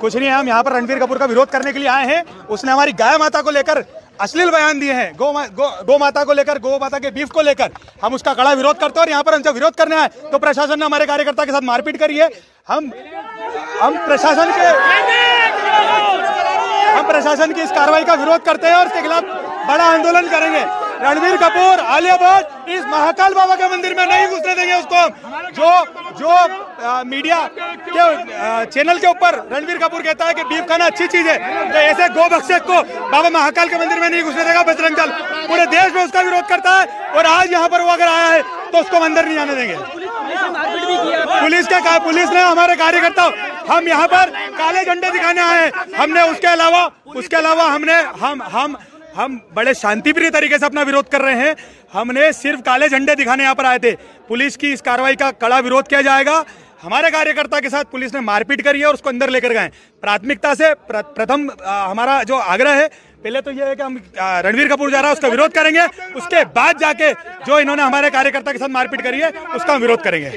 कुछ नहीं है हम यहाँ पर रणवीर कपूर का विरोध करने के लिए आए हैं। उसने हमारी गाय माता को लेकर अश्लील बयान दिए हैं। गो, मा, गो गो माता को लेकर गो माता के बीफ को लेकर हम उसका कड़ा विरोध करते हैं और यहाँ पर हम जब विरोध करने आए तो प्रशासन ने हमारे कार्यकर्ता के साथ मारपीट करी है। हम हम प्रशासन के हम प्रशासन की इस कार्रवाई का विरोध करते हैं और इसके खिलाफ बड़ा आंदोलन करेंगे। रणवीर कपूर आलिया भट्ट इस महाकाल बाबा के मंदिर में नहीं घुसने देंगे उसको जो जो मीडिया के चैनल के ऊपर रणवीर कपूर कहता है कि बीफ खाना अच्छी चीज़ है। तो ऐसे गो बख्शक को बाबा महाकाल के मंदिर में नहीं घुसने देगा, बजरंग दल। पूरे देश में उसका विरोध करता है और आज यहाँ पर वो अगर आया है तो उसको अंदर नहीं आने देंगे। पुलिस के का, पुलिस ने हमारे कार्यकर्ता हम यहाँ पर काले झंडे दिखाने आए हैं। हमने उसके अलावा उसके अलावा हमने, हम हम हम बड़े शांतिप्रिय तरीके से अपना विरोध कर रहे हैं। हमने सिर्फ़ काले झंडे दिखाने यहाँ पर आए थे। पुलिस की इस कार्रवाई का कड़ा विरोध किया जाएगा। हमारे कार्यकर्ता के साथ पुलिस ने मारपीट करी है और उसको अंदर लेकर गए प्राथमिकता से प्र, प्रथम हमारा जो आग्रह है पहले तो ये है कि हम रणवीर कपूर जा रहा है उसका विरोध करेंगे। उसके बाद जाके जो इन्होंने हमारे कार्यकर्ता के साथ मारपीट करी है उसका हम विरोध करेंगे।